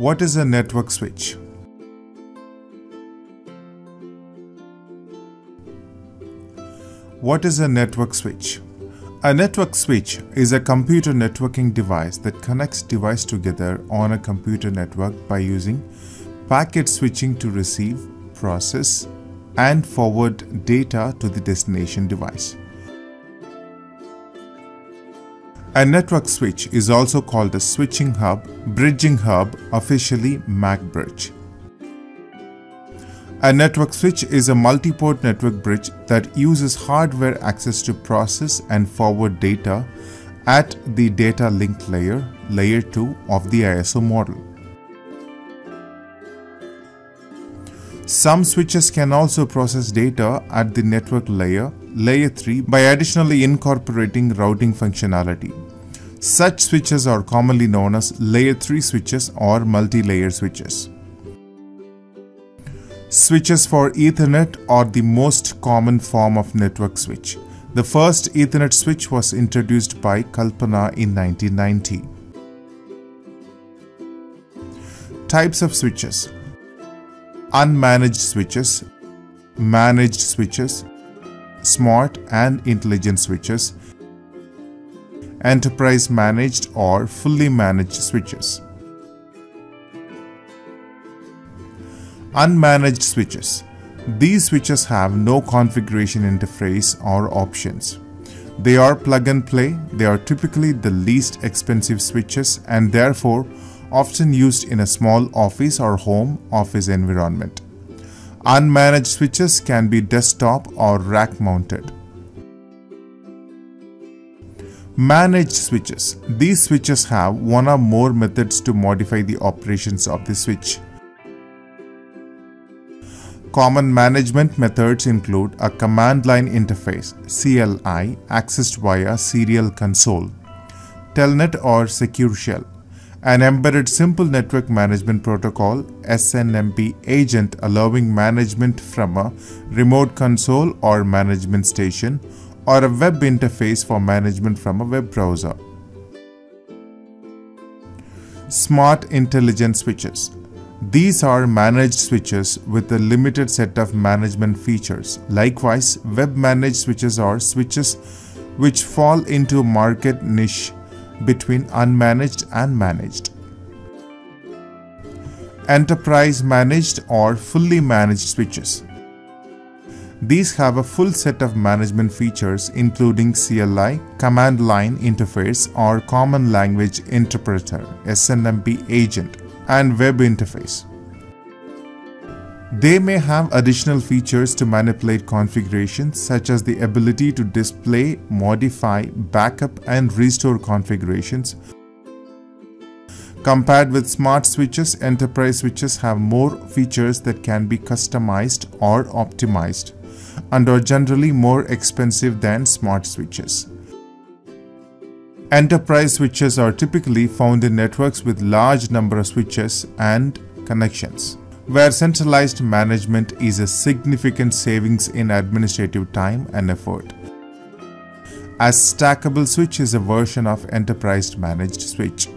What is a network switch? What is a network switch? A network switch is a computer networking device that connects devices together on a computer network by using packet switching to receive, process, and forward data to the destination device. A network switch is also called a switching hub, bridging hub, officially MAC bridge. A network switch is a multi-port network bridge that uses hardware addresses to process and forward data at the data link layer, layer 2 of the ISO model. Some switches can also process data at the network layer, layer 3 by additionally incorporating routing functionality. Such switches are commonly known as layer 3 switches or multi-layer switches. Switches for Ethernet are the most common form of network switch. The first Ethernet switch was introduced by Kalpana in 1990. Types of switches Unmanaged switches, managed switches, smart and intelligent switches, enterprise managed or fully managed switches. Unmanaged switches. These switches have no configuration interface or options. They are plug and play, they are typically the least expensive switches and therefore often used in a small office or home office environment. Unmanaged switches can be desktop or rack mounted. Managed switches. These switches have one or more methods to modify the operations of the switch. Common management methods include a command line interface CLI accessed via serial console, telnet or secure shell, an embedded simple network management protocol SNMP agent allowing management from a remote console or management station or a web interface for management from a web browser. Smart Intelligent Switches these are managed switches with a limited set of management features. Likewise, web managed switches are switches which fall into a market niche between unmanaged and managed. Enterprise managed or fully managed switches. These have a full set of management features including CLI, command line interface or common language interpreter, SNMP agent and web interface. They may have additional features to manipulate configurations such as the ability to display, modify, backup and restore configurations. Compared with smart switches, enterprise switches have more features that can be customized or optimized and are generally more expensive than smart switches. Enterprise switches are typically found in networks with large number of switches and connections, where centralized management is a significant savings in administrative time and effort. A stackable switch is a version of enterprise managed switch.